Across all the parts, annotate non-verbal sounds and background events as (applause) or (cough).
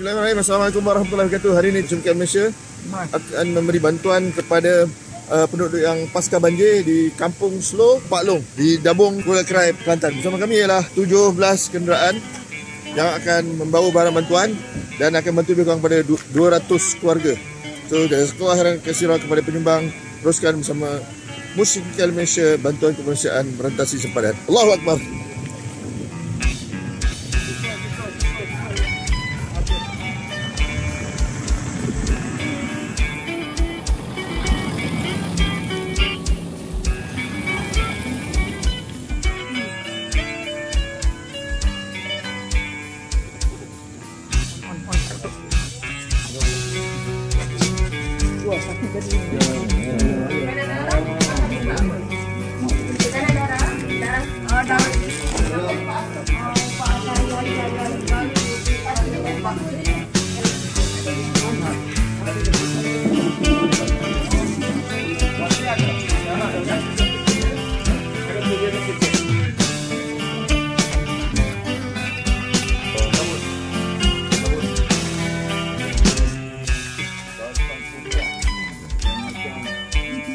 Bismillahirrahmanirrahim. Assalamualaikum warahmatullahi wabarakatuh. Hari ini Jumkan Malaysia akan memberi bantuan kepada uh, penduduk yang pasca banjir di Kampung Slow, Pak Long di Dabung, Kuala Kerai, Kelantan. Bersama kami ialah 17 kenderaan yang akan membawa barang bantuan dan akan bantu lebih kurang kepada 200 keluarga. So, dari sekolah harap kasih kepada penyumbang teruskan bersama Musikal Malaysia Bantuan Kemanusiaan Merantasi Sempadan. Allahu Akbar. darah darah darah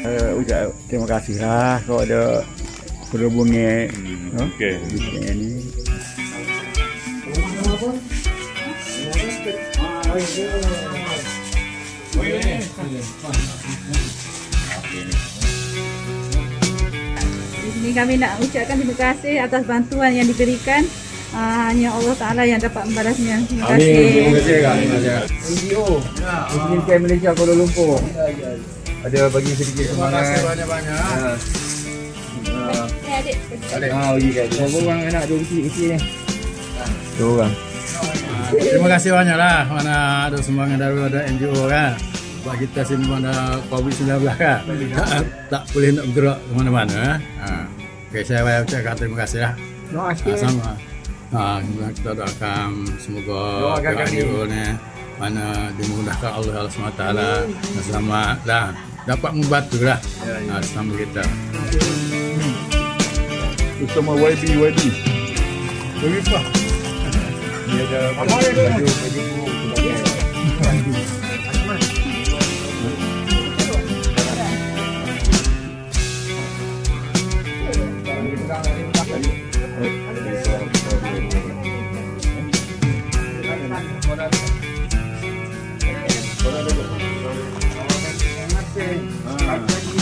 Uh, ucap terima kasihlah kau ada berhubungi hmm, Okey. ni. Di sini kami nak ucapkan terima kasih atas bantuan yang diberikan. Uh, hanya Allah Ta'ala yang dapat membalasnya. Terima kasih. NGO Muslim Care Malaysia Kuala Lumpur ada bagi sedikit semangat terima kasih banyak-banyak Eh, adik. Ah, bagi kat dia. Berapa orang anak dua kecil-kecil ni? Dua orang. Terima kasih banyak lah mana ada sumbangan daripada NGO kan. Sebab kita sini mana COVID-19 kan. Tak, (laughs) tak boleh nak bergerak ke mana-mana. Ha. Okay, saya ucapkan terima kasih lah. Doa Ha, sikit. sama. Ha, kita doakan semoga Doakan kami. NGO ni mana dimudahkan Allah SWT dan selamat lah. Dapat membantu lah. Ha, sama kita. Bersama YB YB. Bagi apa? Dia ada baju baju baju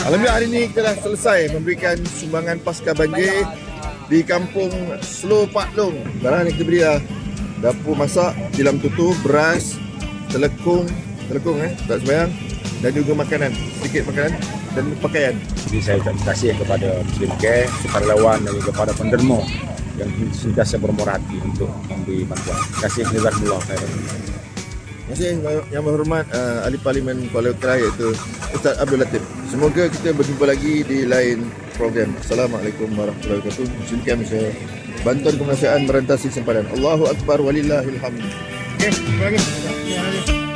Alhamdulillah hari ini kita dah selesai memberikan sumbangan pasca banjir di kampung Slow Pak Long. Barang yang kita beri lah dapur masak, tilam tutu, beras, telekung, telekung eh, tak sembayang dan juga makanan, sedikit makanan dan pakaian. Jadi saya ucap terima kasih kepada Muslim Care, sukarelawan dan juga kepada pendermo yang sentiasa bermurah hati untuk memberi bantuan. Terima kasih Jazakumullah khairan. Terima kasih yang berhormat uh, Ahli Parlimen Kuala Kerai iaitu Ustaz Abdul Latif. Semoga kita berjumpa lagi di lain program. Assalamualaikum warahmatullahi wabarakatuh. Demikian saya bantuan kemanusiaan merantasi sempadan. Allahu Akbar walillahilhamd. Okay, terima kasih.